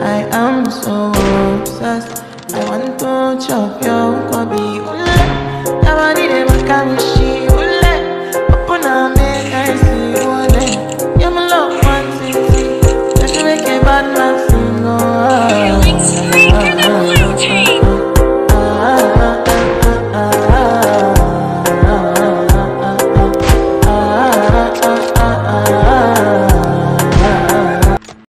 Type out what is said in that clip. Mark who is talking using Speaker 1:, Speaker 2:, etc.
Speaker 1: I am so obsessed. I want to chop your kwabi. Ule, nobody make me.